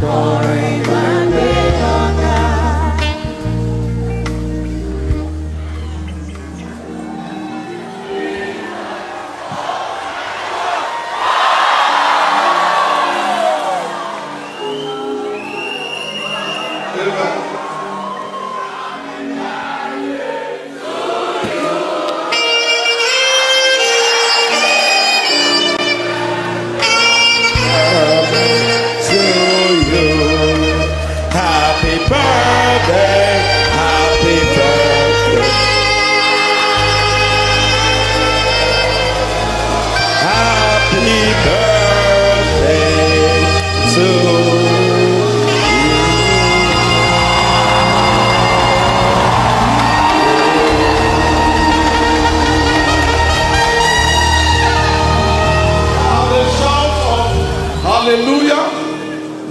God.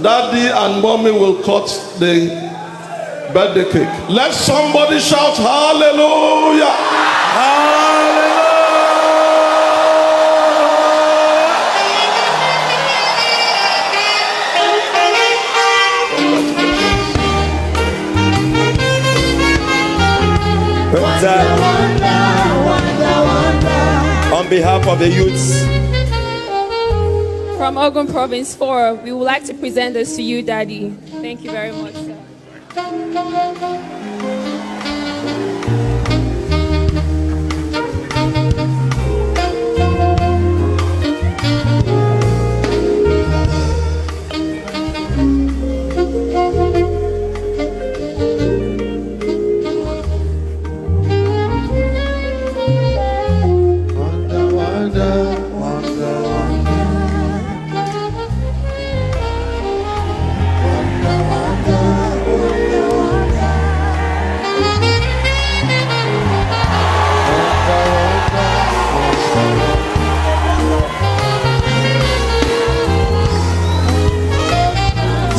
daddy and mommy will cut the birthday cake. Let somebody shout hallelujah. hallelujah. On behalf of the youths, From Ogun Province 4, we would like to present this to you, Daddy. Thank you very much, sir.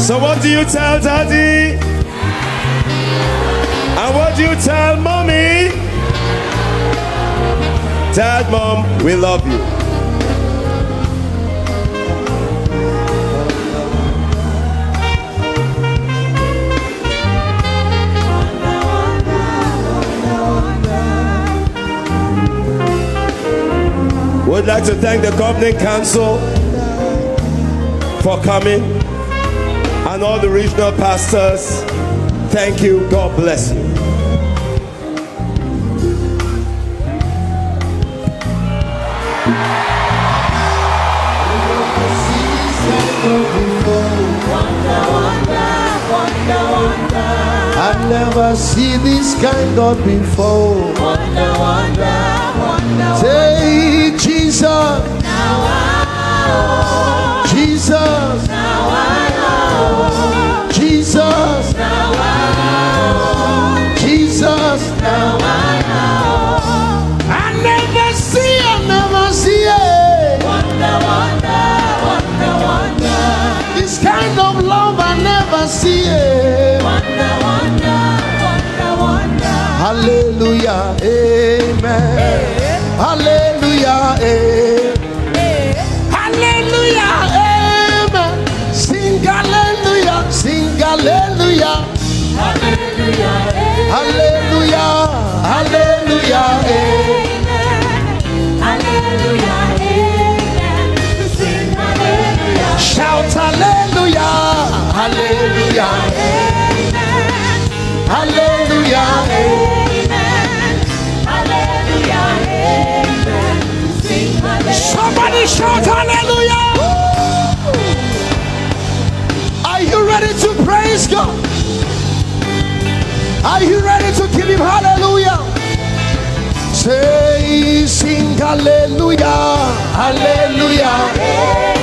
So what do you tell daddy? And what do you tell mommy? Dad, mom, we love you. Would like to thank the governing council for coming and all the regional pastors. Thank you. God bless you. I never see this kind God before. Say love I never see it. Hallelujah, amen. Hallelujah, amen. Hallelujah, amen. Sing hallelujah, sing hallelujah. Hallelujah, Somebody shout hallelujah. Are you ready to praise God? Are you ready to give him hallelujah? Say, sing hallelujah, hallelujah.